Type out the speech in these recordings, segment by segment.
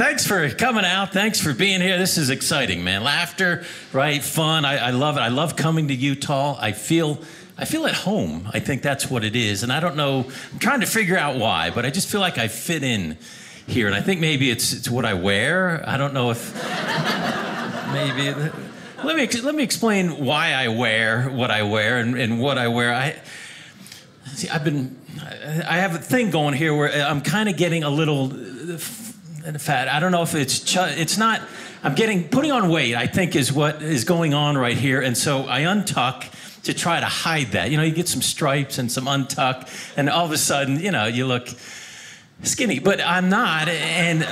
thanks for coming out. Thanks for being here. This is exciting, man. Laughter, right? Fun. I, I love it. I love coming to Utah. I feel. I feel at home. I think that's what it is. And I don't know, I'm trying to figure out why, but I just feel like I fit in here. And I think maybe it's, it's what I wear. I don't know if maybe. Let me, let me explain why I wear what I wear and, and what I wear. I, see, I've been, I have a thing going here where I'm kind of getting a little fat. I don't know if it's, ch- it's not, I'm getting, putting on weight, I think is what is going on right here. And so I untuck to try to hide that. You know, you get some stripes and some untuck, and all of a sudden, you know, you look skinny. But I'm not, and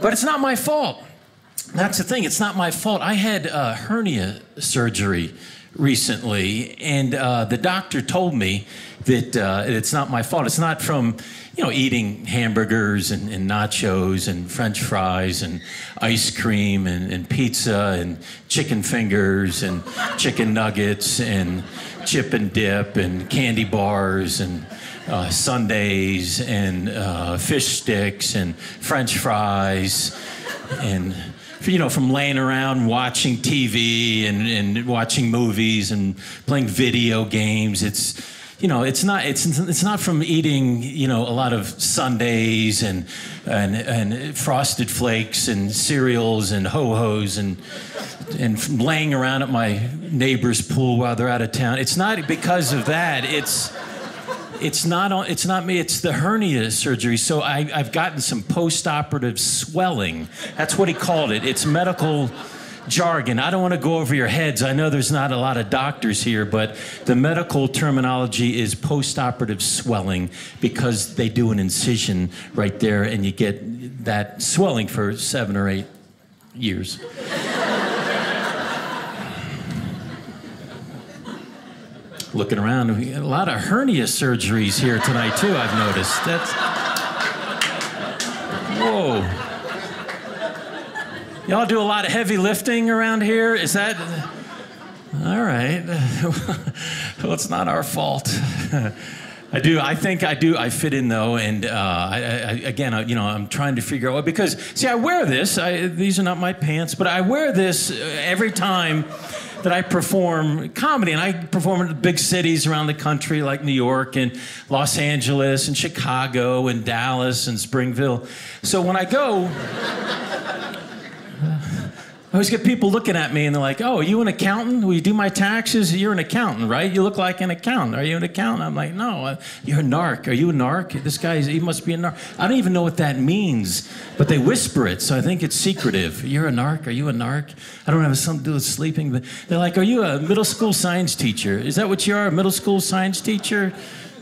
but it's not my fault. That's the thing. It's not my fault. I had uh, hernia surgery recently, and uh, the doctor told me that uh, it's not my fault. It's not from you know, eating hamburgers and, and, nachos and French fries and ice cream and, and, pizza and chicken fingers and chicken nuggets and chip and dip and candy bars and uh, sundaes and uh, fish sticks and French fries and you know, from laying around watching TV and, and watching movies and playing video games. It's you know, it's not it's it's not from eating you know a lot of sundaes and and and frosted flakes and cereals and ho hos and and laying around at my neighbor's pool while they're out of town. It's not because of that. It's it's not it's not me. It's the hernia surgery. So I, I've gotten some post-operative swelling. That's what he called it. It's medical jargon. I don't want to go over your heads. I know there's not a lot of doctors here, but the medical terminology is postoperative swelling because they do an incision right there and you get that swelling for seven or eight years. Looking around, a lot of hernia surgeries here tonight, too, I've noticed. That's. Whoa. Y'all do a lot of heavy lifting around here? Is that. All right. well, it's not our fault. I do. I think I do. I fit in though, and uh, I, I, again, I, you know, I'm trying to figure out because see, I wear this. These are not my pants, but I wear this every time that I perform comedy, and I perform in big cities around the country like New York and Los Angeles and Chicago and Dallas and Springville. So when I go. I always get people looking at me and they're like, "Oh, are you an accountant? Will you do my taxes? You're an accountant, right? You look like an accountant. Are you an accountant?" I'm like, "No, uh, you're a narc. Are you a narc? This guy, he must be a narc. I don't even know what that means, but they whisper it, so I think it's secretive. You're a narc. Are you a narc? I don't have something to do with sleeping, but they're like, "Are you a middle school science teacher? Is that what you are? A middle school science teacher?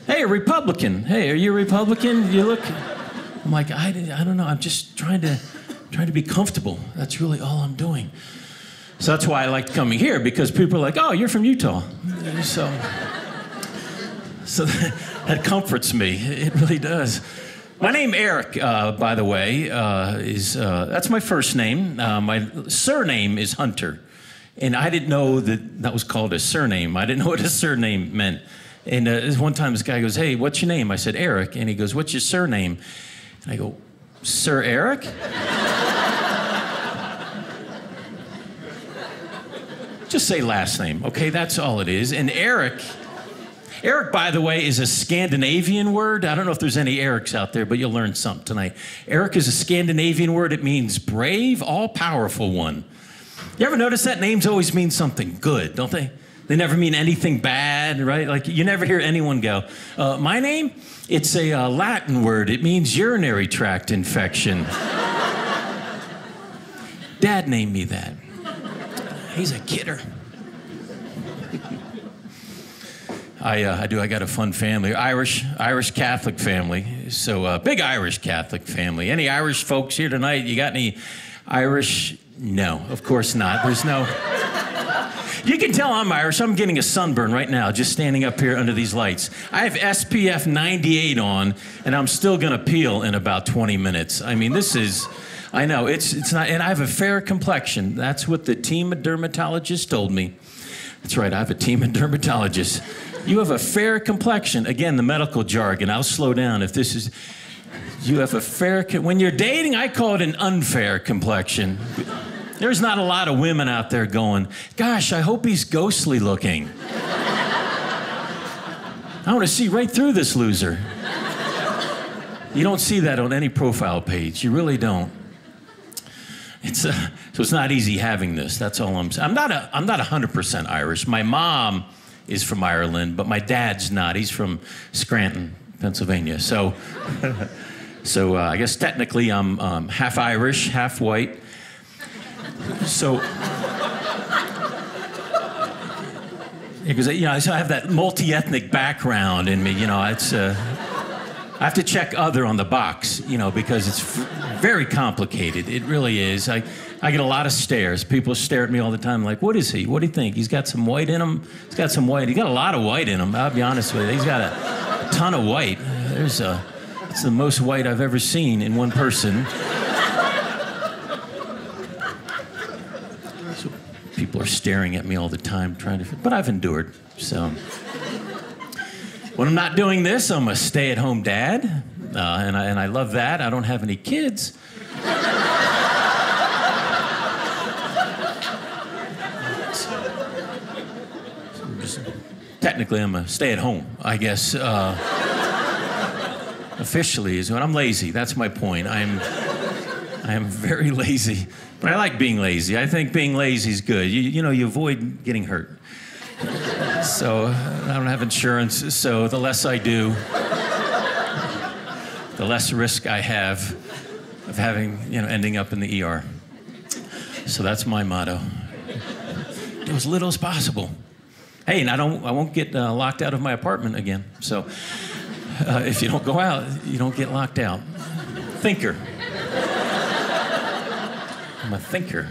Hey, a Republican. Hey, are you a Republican? You look." I'm like, I, I don't know. I'm just trying to." Trying to be comfortable. That's really all I'm doing. So that's why I like coming here because people are like, "Oh, you're from Utah," so so that, that comforts me. It really does. My name Eric, uh, by the way, uh, is uh, that's my first name. Uh, my surname is Hunter, and I didn't know that that was called a surname. I didn't know what a surname meant. And uh, one time, this guy goes, "Hey, what's your name?" I said, "Eric," and he goes, "What's your surname?" And I go, "Sir Eric." Just say last name, okay? That's all it is. And Eric, Eric, by the way, is a Scandinavian word. I don't know if there's any Erics out there, but you'll learn something tonight. Eric is a Scandinavian word. It means brave, all powerful one. You ever notice that names always mean something good, don't they? They never mean anything bad, right? Like you never hear anyone go, uh, My name? It's a uh, Latin word. It means urinary tract infection. Dad named me that. He's a kidder. I, uh, I do. I got a fun family, Irish Irish Catholic family. So uh, big Irish Catholic family. Any Irish folks here tonight? You got any Irish? No, of course not. There's no. You can tell I'm Irish. I'm getting a sunburn right now, just standing up here under these lights. I have SPF 98 on, and I'm still gonna peel in about 20 minutes. I mean, this is. I know it's it's not, and I have a fair complexion. That's what the team of dermatologists told me. That's right. I have a team of dermatologists. You have a fair complexion. Again, the medical jargon. I'll slow down if this is. You have a fair, when you're dating, I call it an unfair complexion. There's not a lot of women out there going, gosh, I hope he's ghostly looking. I want to see right through this loser. You don't see that on any profile page. You really don't. It's uh, so it's not easy having this. That's all I'm saying. I'm not a I'm not 100% Irish. My mom is from Ireland, but my dad's not. He's from Scranton, Pennsylvania. So so uh, I guess technically I'm um, half Irish, half white. So because you know, so I have that multi-ethnic background in me. You know, it's uh, I have to check other on the box. You know, because it's very complicated. It really is. I I get a lot of stares. People stare at me all the time, like, "What is he? What do you think? He's got some white in him. He's got some white. He's got a lot of white in him. I'll be honest with you. He's got a, ton of white. There's a. It's the most white I've ever seen in one person. people are staring at me all the time trying to, but I've endured. So when I'm not doing this, I'm a stay at home dad, uh, and, I, and I love that. I don't have any kids. technically, I'm a stay at home, I guess. Uh, officially, is when I'm lazy. That's my point. I'm, I am very lazy. But I like being lazy. I think being lazy is good. You, you know, you avoid getting hurt. So I don't have insurance, so the less I do, the less risk I have of having, you know, ending up in the ER. So that's my motto. Do as little as possible. Hey, and I don't, I won't get uh, locked out of my apartment again. So uh, if you don't go out, you don't get locked out. Thinker. I'm a thinker.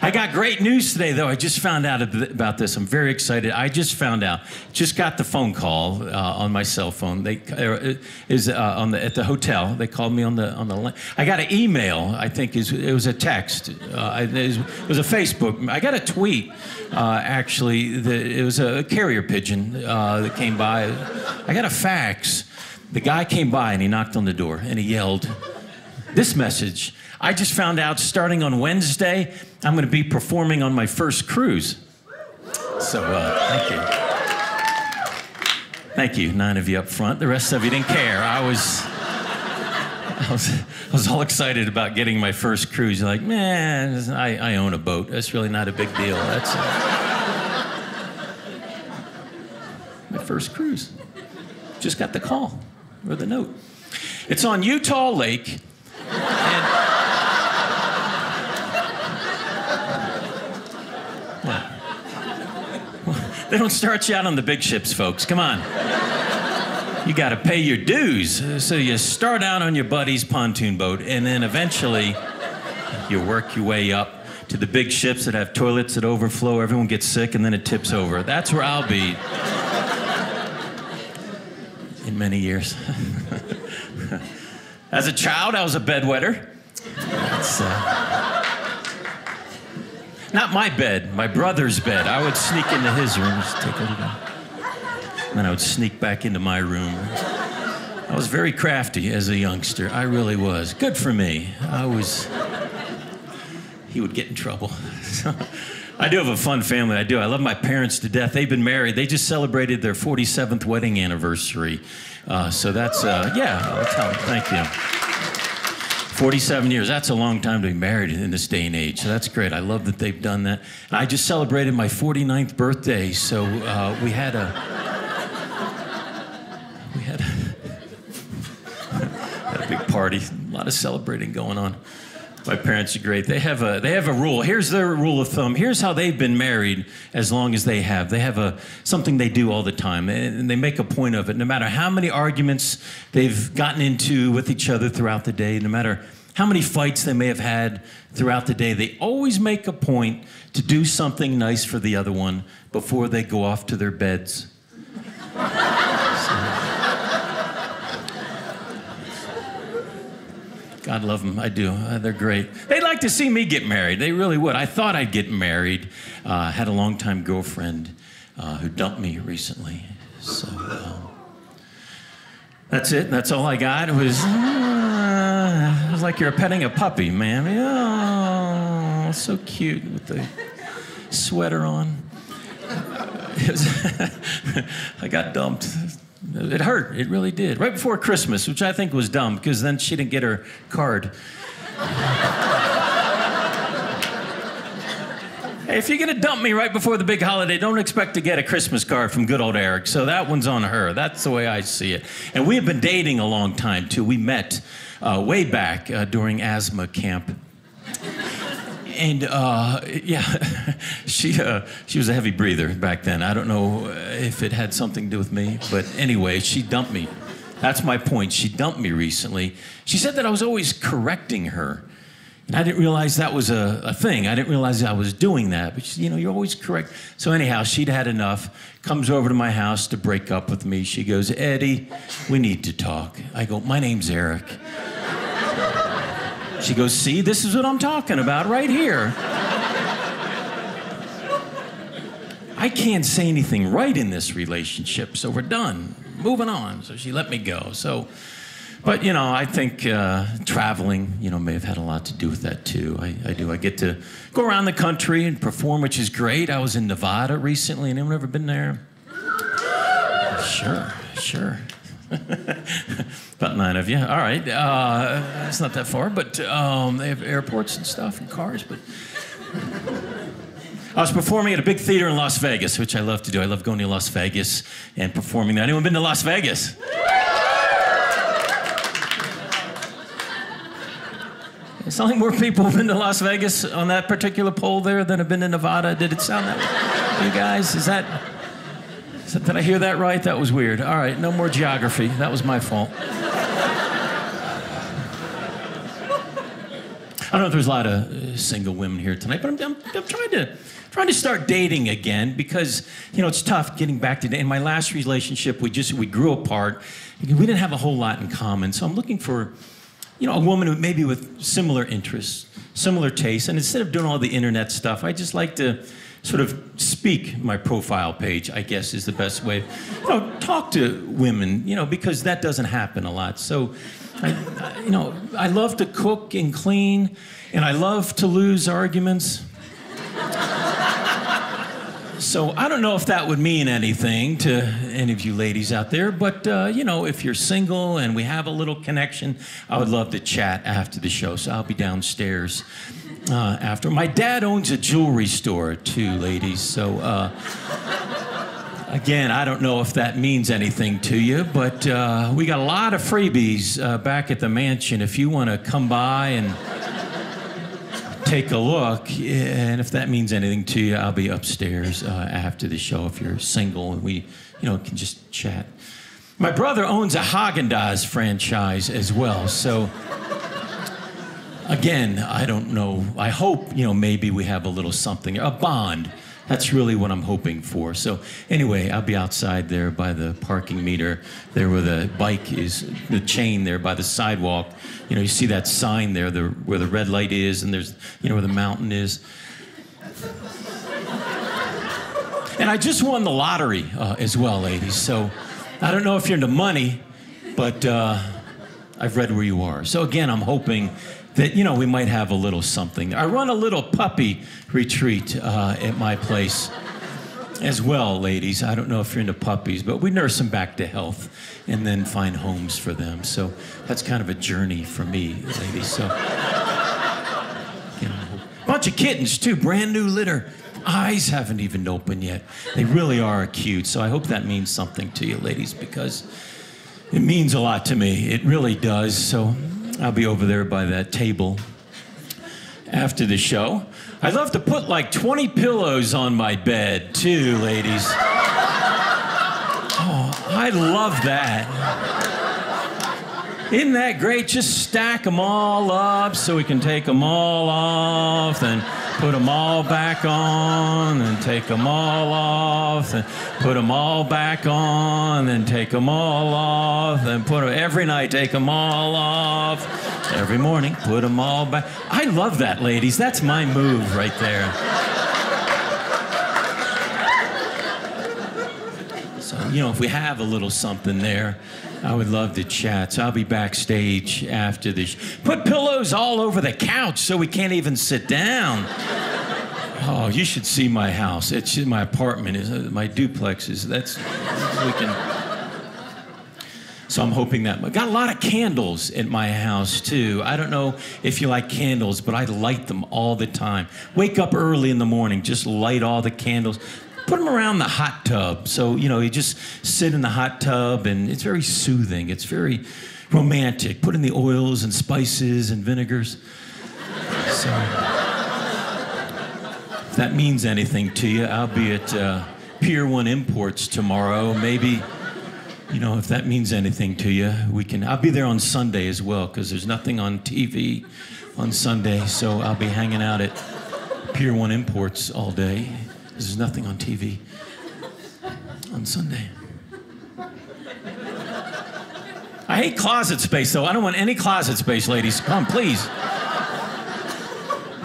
I got great news today, though. I just found out about this. I'm very excited. I just found out. Just got the phone call uh, on my cell phone. They uh, is uh, on the at the hotel. They called me on the on the. Line. I got an email. I think is it was a text. Uh, it, was, a Facebook. I got a tweet. Uh, actually, it was a carrier pigeon that came by. I got a fax. The guy came by and he knocked on the door and he yelled, "This message." I just found out starting on Wednesday, I'm going to be performing on my first cruise. So, uh, thank you. Thank you, nine of you up front. The rest of you didn't care. I was, I was, I was all excited about getting my first cruise. Like, man, I, I own a boat. That's really not a big deal. That's uh, my first cruise. Just got the call or the note. It's on Utah Lake. They don't start you out on the big ships, folks. Come on. You got to pay your dues. So you start out on your buddy's pontoon boat, and then eventually you work your way up to the big ships that have toilets that overflow. Everyone gets sick, and then it tips over. That's where I'll be in many years. As a child, I was a bedwetter. That's, uh, not my bed, my brother's bed. I would sneak into his room, just take a look. And then I would sneak back into my room. I was very crafty as a youngster. I really was. Good for me. I was. He would get in trouble. I do have a fun family. I do. I love my parents to death. They've been married. They just celebrated their 47th wedding anniversary. Uh, so that's, uh, yeah, I'll tell them. Thank you. 47 years. That's a long time to be married in this day and age. So that's great. I love that they've done that. And I just celebrated my 49th birthday. So uh, we had a. We had a, had a big party. A lot of celebrating going on. My parents are great. They have a they have a rule. Here's their rule of thumb. Here's how they've been married as long as they have. They have a something they do all the time, and they make a point of it. No matter how many arguments they've gotten into with each other throughout the day, no matter how many fights they may have had throughout the day, they always make a point to do something nice for the other one before they go off to their beds. God love them. I do. Uh, they're great. They'd like to see me get married. They really would. I thought I'd get married. Uh, had a longtime girlfriend uh, who dumped me recently. So, um, That's it. That's all I got. It was, uh, it was like you're petting a puppy, man. Oh, so cute with the sweater on. I got dumped. It hurt. It really did. Right before Christmas, which I think was dumb because then she didn't get her card. if you're going to dump me right before the big holiday, don't expect to get a Christmas card from good old Eric. So that one's on her. That's the way I see it. And we have been dating a long time, too. We met uh, way back uh, during asthma camp and uh, yeah, she uh, she was a heavy breather back then. I don't know if it had something to do with me, but anyway, she dumped me. That's my point. She dumped me recently. She said that I was always correcting her. And I didn't realize that was a, a thing. I didn't realize I was doing that. But, she, you know, you're always correct. So, anyhow, she'd had enough, comes over to my house to break up with me. She goes, Eddie, we need to talk. I go, My name's Eric. She goes, See, this is what I'm talking about right here. I can't say anything right in this relationship, so we're done. Moving on. So she let me go. So, but you know, I think uh, traveling, you know, may have had a lot to do with that too. I, I, do. I get to go around the country and perform, which is great. I was in Nevada recently. Anyone ever been there? Sure, sure. About nine of you. All right. Uh, it's not that far, but um, they have airports and stuff and cars. But I was performing at a big theater in Las Vegas, which I love to do. I love going to Las Vegas and performing there. Anyone been to Las Vegas? It's only more people have been to Las Vegas on that particular poll there than have been to Nevada. Did it sound that way? You guys, is that? So, did I hear that right? That was weird. All right, no more geography. That was my fault. I don't know if there's a lot of uh, single women here tonight, but I'm, I'm, I'm, trying to trying to start dating again because you know it's tough getting back to. In my last relationship, we just we grew apart. We didn't have a whole lot in common, so I'm looking for you know a woman maybe with similar interests, similar tastes, and instead of doing all the internet stuff, I just like to sort of speak my profile page, I guess is the best way. You know, talk to women, you know, because that doesn't happen a lot. So, I, I, you know, I love to cook and clean, and I love to lose arguments. So I don't know if that would mean anything to any of you ladies out there, but uh, you know, if you're single and we have a little connection, I would love to chat after the show. So I'll be downstairs uh, after. My dad owns a jewelry store too, ladies. So uh, again, I don't know if that means anything to you, but uh, we got a lot of freebies uh, back at the mansion. If you want to come by and take a look, and if that means anything to you, I'll be upstairs uh, after the show if you're single and we, you know, can just chat. My brother owns a Haagen-Dazs franchise as well, so again, I don't know. I hope, you know, maybe we have a little something, a bond. That's really what I'm hoping for. So anyway, I'll be outside there by the parking meter, there where the bike is, the chain there by the sidewalk. You know, you see that sign there, the, where the red light is, and there's, you know, where the mountain is. And I just won the lottery uh, as well, ladies. So I don't know if you're into money, but uh, I've read where you are. So again, I'm hoping that you know we might have a little something. I run a little puppy retreat uh, at my place as well, ladies. I don't know if you're into puppies, but we nurse them back to health and then find homes for them. So that's kind of a journey for me, ladies. So you know, bunch of kittens too, brand new litter. Eyes haven't even opened yet. They really are cute. So I hope that means something to you, ladies, because it means a lot to me. It really does. So I'll be over there by that table after the show. I'd love to put like 20 pillows on my bed, too, ladies. Oh, I love that. Isn't that great? Just stack them all up so we can take them all off and put them all back on and take them all off and put them all back on and take them all off and put them every night take them all off. Every morning put them all back. I love that ladies. That's my move right there you know, if we have a little something there, I would love to chat. So I'll be backstage after this. Put pillows all over the couch so we can't even sit down. Oh, you should see my house. It's my apartment. Is uh, my duplex is that's we can. So I'm hoping that. I got a lot of candles at my house too. I don't know if you like candles, but I light them all the time. Wake up early in the morning, just light all the candles. Put them around the hot tub. So, you know, you just sit in the hot tub and it's very soothing. It's very romantic. Put in the oils and spices and vinegars. So, if that means anything to you, I'll be at uh, Pier 1 Imports tomorrow. Maybe you know, if that means anything to you, we can. I'll be there on Sunday as well because there's nothing on TV on Sunday, so I'll be hanging out at Pier One Imports all day. There's nothing on TV on Sunday. I hate closet space, though. I don't want any closet space, ladies. Come, please.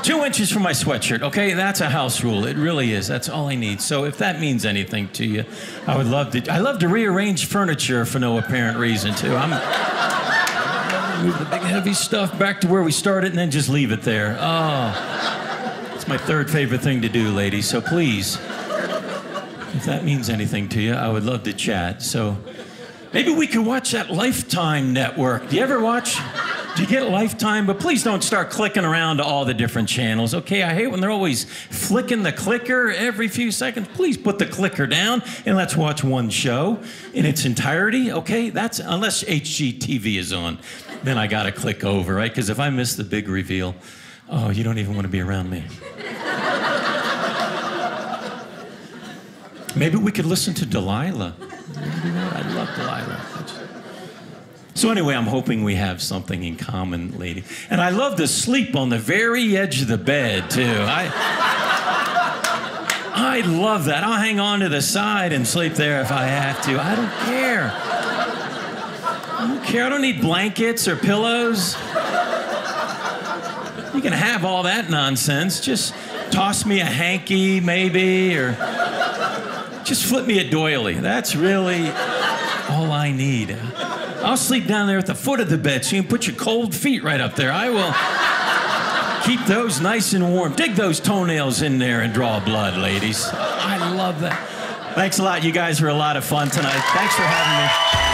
Two inches from my sweatshirt, okay? That's a house rule. It really is. That's all I need. So if that means anything to you, I would love to. I love to rearrange furniture for no apparent reason, too. I'm move the big heavy stuff back to where we started and then just leave it there. Oh, it's my third favorite thing to do, ladies. So please, if that means anything to you, I would love to chat. So maybe we could watch that Lifetime network. Do you ever watch? Do you get Lifetime? But please don't start clicking around to all the different channels, okay? I hate when they're always flicking the clicker every few seconds. Please put the clicker down and let's watch one show in its entirety, okay? That's unless HGTV is on, then I gotta click over, right? Because if I miss the big reveal, oh, you don't even want to be around me. Maybe we could listen to Delilah. I love Delilah. So anyway, I'm hoping we have something in common, lady. And I love to sleep on the very edge of the bed too. I I love that. I'll hang on to the side and sleep there if I have to. I don't care. I don't care. I don't need blankets or pillows. You can have all that nonsense. Just toss me a hanky, maybe, or just flip me a doily. That's really all I need. I'll sleep down there at the foot of the bed so you can put your cold feet right up there. I will keep those nice and warm. Dig those toenails in there and draw blood, ladies. I love that. Thanks a lot. You guys were a lot of fun tonight. Thanks for having me.